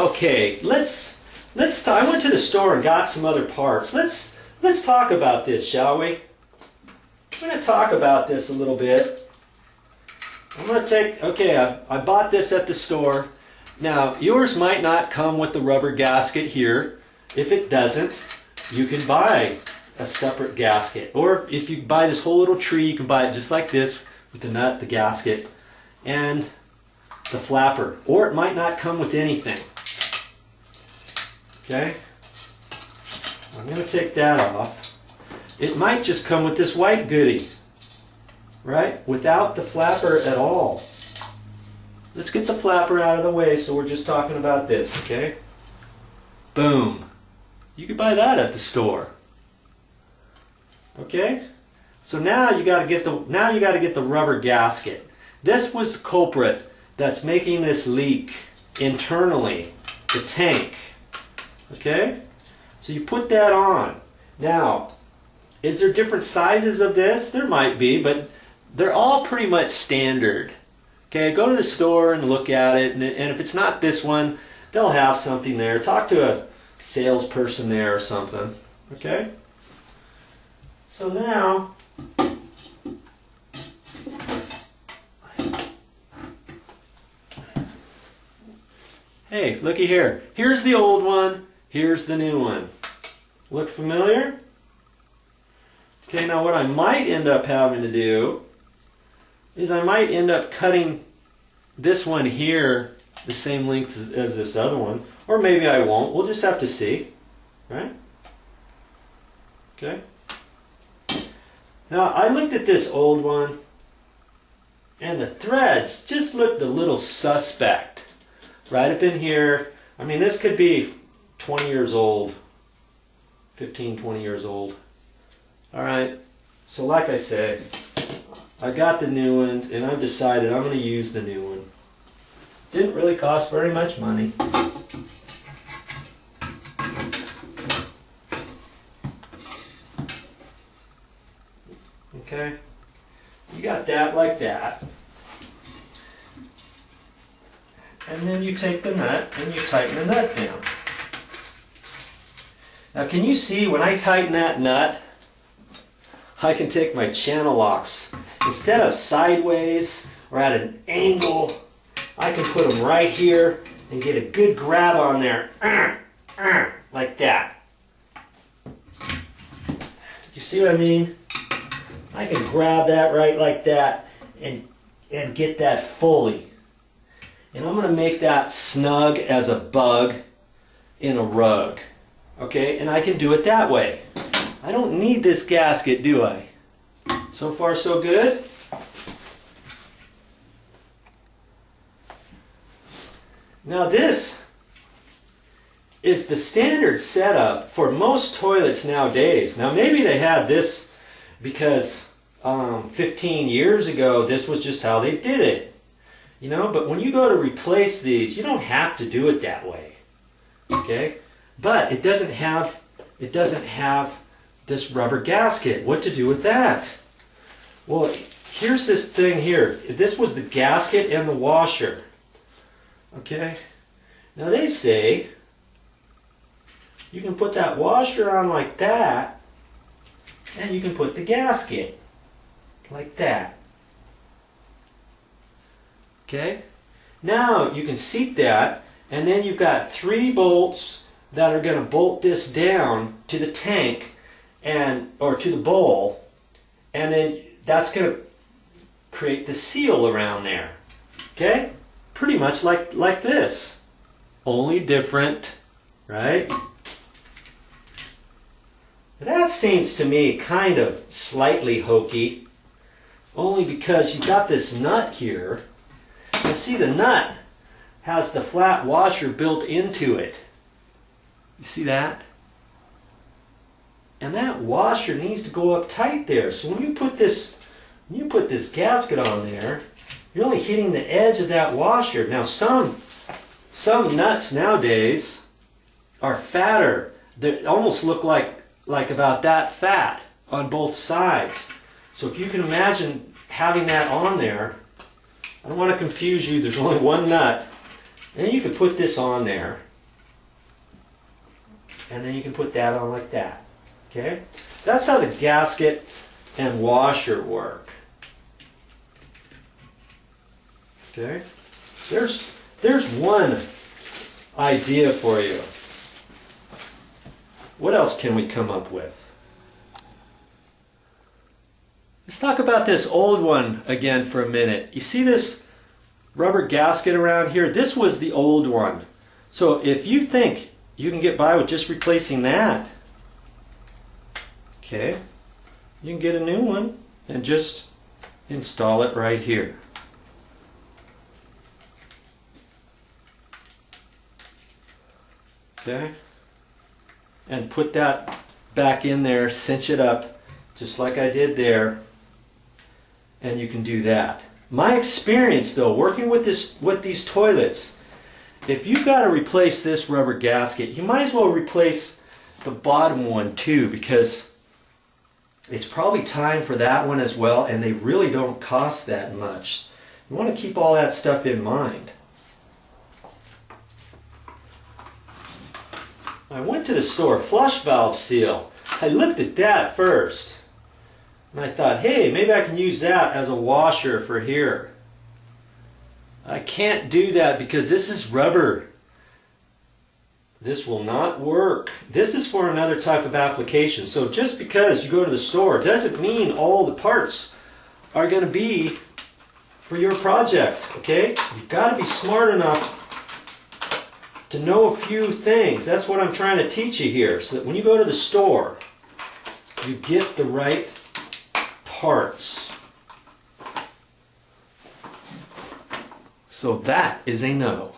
Okay, let's let's. I went to the store and got some other parts. Let's let's talk about this, shall we? I'm going to talk about this a little bit. I'm going to take. Okay, I, I bought this at the store. Now yours might not come with the rubber gasket here. If it doesn't, you can buy a separate gasket. Or if you buy this whole little tree, you can buy it just like this with the nut, the gasket, and the flapper. Or it might not come with anything. Okay? I'm going to take that off. It might just come with this white goodie. Right? Without the flapper at all. Let's get the flapper out of the way so we're just talking about this, okay? Boom. You could buy that at the store. Okay? So now you got to get the now you got to get the rubber gasket. This was the culprit that's making this leak internally, the tank. Okay? So you put that on. Now, is there different sizes of this? There might be, but they're all pretty much standard. Okay, go to the store and look at it, and, and if it's not this one, they'll have something there. Talk to a salesperson there or something. Okay? So now, hey, looky here. Here's the old one, here's the new one. Look familiar? Okay, now what I might end up having to do is I might end up cutting this one here the same length as, this other one, or maybe I won't. We'll just have to see, right? Okay. Now I looked at this old one, and the threads just looked a little suspect. Right up in here. I mean, this could be 20 years old, 15, 20 years old. All right. So like I said, I got the new one, and I've decided I'm going to use the new one. Didn't really cost very much money. Okay, you got that like that. And then you take the nut and you tighten the nut down. Now can you see when I tighten that nut, I can take my channel locks. Instead of sideways or at an angle, I can put them right here and get a good grab on there. like that. You see what I mean? I can grab that right like that and, and get that fully. And I'm going to make that snug as a bug in a rug. Okay, and I can do it that way. I don't need this gasket, do I? So far, so good? Now this is the standard setup for most toilets nowadays. Now maybe they had this because um, 15 years ago this was just how they did it. You know, but when you go to replace these, you don't have to do it that way. Okay? But it doesn't have it doesn't have this rubber gasket. What to do with that? Well, here's this thing here. This was the gasket and the washer. Okay? Now they say you can put that washer on like that and you can put the gasket like that. Okay? Now you can seat that and then you've got three bolts that are going to bolt this down to the tank and or to the bowl and then that's going to create the seal around there. Okay? Pretty much like like this. Only different, right? That seems to me kind of slightly hokey. Only because you've got this nut here. And see the nut has the flat washer built into it. You see that? And that washer needs to go up tight there. So when you put this when you put this gasket on there, you're only hitting the edge of that washer. Now some some nuts nowadays are fatter. They almost look like like about that fat on both sides. So if you can imagine having that on there, I don't want to confuse you, there's only one nut. And you can put this on there. And then you can put that on like that. Okay? That's how the gasket and washer work. Okay? There's there's one idea for you. What else can we come up with? Let's talk about this old one again for a minute. You see this rubber gasket around here? This was the old one. So if you think you can get by with just replacing that, okay, you can get a new one and just install it right here. Okay? And put that back in there, cinch it up, just like I did there. And you can do that. My experience though, working with this with these toilets, if you've got to replace this rubber gasket, you might as well replace the bottom one too because it's probably time for that one as well and they really don't cost that much. You want to keep all that stuff in mind. I went to the store, flush valve seal. I looked at that first. And I thought, hey, maybe I can use that as a washer for here. I can't do that because this is rubber. This will not work. This is for another type of application. So just because you go to the store doesn't mean all the parts are going to be for your project, okay? You've got to be smart enough to know a few things. That's what I'm trying to teach you here. So that when you go to the store, you get the right parts. So that is a no.